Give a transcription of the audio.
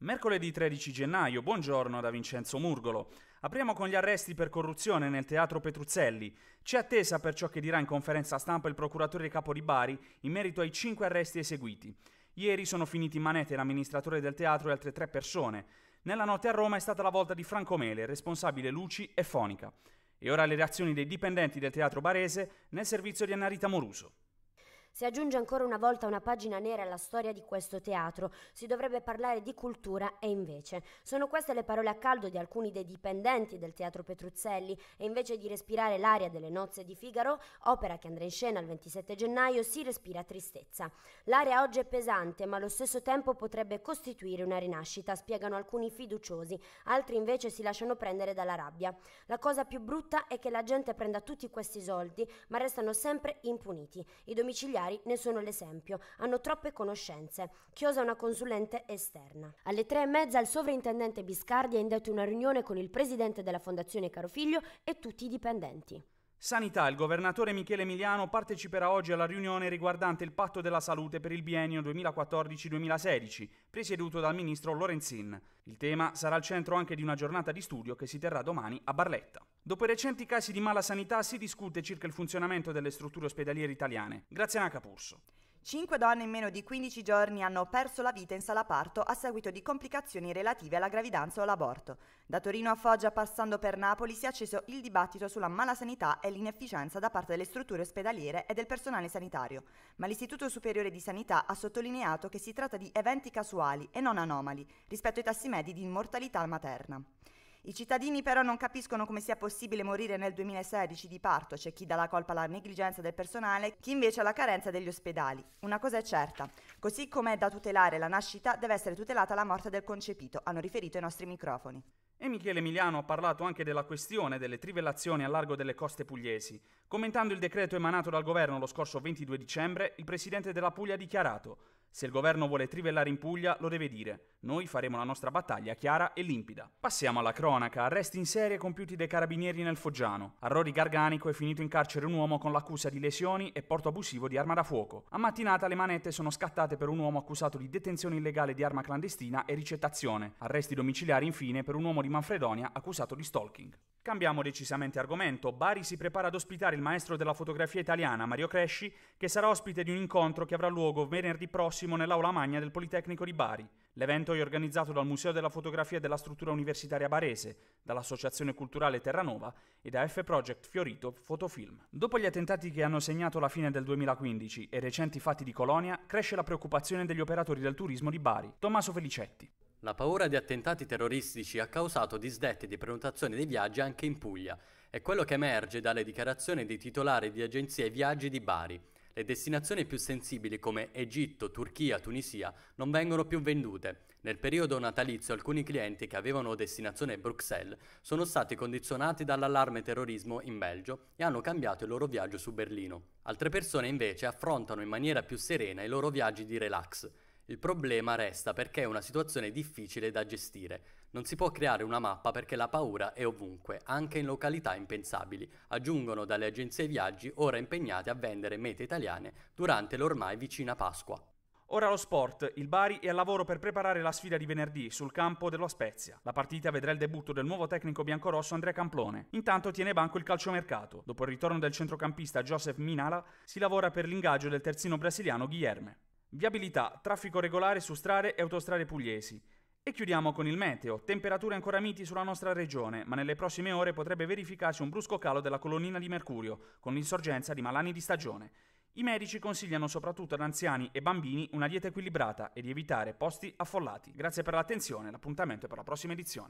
Mercoledì 13 gennaio, buongiorno da Vincenzo Murgolo. Apriamo con gli arresti per corruzione nel teatro Petruzzelli. C'è attesa per ciò che dirà in conferenza stampa il procuratore capo di Bari in merito ai cinque arresti eseguiti. Ieri sono finiti in manette l'amministratore del teatro e altre tre persone. Nella notte a Roma è stata la volta di Franco Mele, responsabile luci e fonica. E ora le reazioni dei dipendenti del teatro barese nel servizio di Annarita Moruso. Si aggiunge ancora una volta una pagina nera alla storia di questo teatro. Si dovrebbe parlare di cultura e invece. Sono queste le parole a caldo di alcuni dei dipendenti del teatro Petruzzelli e invece di respirare l'aria delle nozze di Figaro, opera che andrà in scena il 27 gennaio, si respira tristezza. L'aria oggi è pesante, ma allo stesso tempo potrebbe costituire una rinascita, spiegano alcuni fiduciosi, altri invece si lasciano prendere dalla rabbia. La cosa più brutta è che la gente prenda tutti questi soldi, ma restano sempre impuniti. I domiciliari familiari ne sono l'esempio, hanno troppe conoscenze. Chiosa una consulente esterna. Alle tre e mezza il sovrintendente Biscardi ha indetto una riunione con il presidente della Fondazione Carofiglio e tutti i dipendenti. Sanità. Il governatore Michele Emiliano parteciperà oggi alla riunione riguardante il patto della salute per il biennio 2014-2016, presieduto dal ministro Lorenzin. Il tema sarà al centro anche di una giornata di studio che si terrà domani a Barletta. Dopo i recenti casi di mala sanità si discute circa il funzionamento delle strutture ospedaliere italiane. Graziana Capurso. Cinque donne in meno di 15 giorni hanno perso la vita in sala parto a seguito di complicazioni relative alla gravidanza o all'aborto. Da Torino a Foggia, passando per Napoli, si è acceso il dibattito sulla malasanità e l'inefficienza da parte delle strutture ospedaliere e del personale sanitario. Ma l'Istituto Superiore di Sanità ha sottolineato che si tratta di eventi casuali e non anomali rispetto ai tassi medi di mortalità materna. I cittadini però non capiscono come sia possibile morire nel 2016 di parto, c'è chi dà la colpa alla negligenza del personale, chi invece alla carenza degli ospedali. Una cosa è certa, così come è da tutelare la nascita, deve essere tutelata la morte del concepito, hanno riferito i nostri microfoni. E Michele Emiliano ha parlato anche della questione delle trivellazioni a largo delle coste pugliesi. Commentando il decreto emanato dal governo lo scorso 22 dicembre, il presidente della Puglia ha dichiarato se il governo vuole trivellare in Puglia, lo deve dire. Noi faremo la nostra battaglia chiara e limpida. Passiamo alla cronaca. Arresti in serie compiuti dai carabinieri nel Foggiano. A Rori Garganico è finito in carcere un uomo con l'accusa di lesioni e porto abusivo di arma da fuoco. A mattinata le manette sono scattate per un uomo accusato di detenzione illegale di arma clandestina e ricettazione. Arresti domiciliari infine per un uomo di Manfredonia accusato di stalking. Cambiamo decisamente argomento. Bari si prepara ad ospitare il maestro della fotografia italiana, Mario Cresci, che sarà ospite di un incontro che avrà luogo venerdì prossimo nell'aula magna del Politecnico di Bari. L'evento è organizzato dal Museo della Fotografia della Struttura Universitaria Barese, dall'Associazione Culturale Terranova e da F Project Fiorito Fotofilm. Dopo gli attentati che hanno segnato la fine del 2015 e recenti fatti di Colonia, cresce la preoccupazione degli operatori del turismo di Bari. Tommaso Felicetti. La paura di attentati terroristici ha causato disdetti di prenotazione dei viaggi anche in Puglia. È quello che emerge dalle dichiarazioni dei titolari di agenzie viaggi di Bari. Le destinazioni più sensibili come Egitto, Turchia, Tunisia non vengono più vendute. Nel periodo natalizio alcuni clienti che avevano destinazione Bruxelles sono stati condizionati dall'allarme terrorismo in Belgio e hanno cambiato il loro viaggio su Berlino. Altre persone invece affrontano in maniera più serena i loro viaggi di relax. Il problema resta perché è una situazione difficile da gestire. Non si può creare una mappa perché la paura è ovunque, anche in località impensabili, aggiungono dalle agenzie viaggi ora impegnate a vendere mete italiane durante l'ormai vicina Pasqua. Ora lo sport, il Bari è al lavoro per preparare la sfida di venerdì sul campo dello Spezia. La partita vedrà il debutto del nuovo tecnico biancorosso Andrea Camplone. Intanto tiene banco il calciomercato. Dopo il ritorno del centrocampista Joseph Minala, si lavora per l'ingaggio del terzino brasiliano Guilherme. Viabilità, traffico regolare su strade e autostrade pugliesi. E chiudiamo con il meteo. Temperature ancora miti sulla nostra regione, ma nelle prossime ore potrebbe verificarsi un brusco calo della colonnina di mercurio, con l'insorgenza di malanni di stagione. I medici consigliano soprattutto ad anziani e bambini una dieta equilibrata e di evitare posti affollati. Grazie per l'attenzione, l'appuntamento è per la prossima edizione.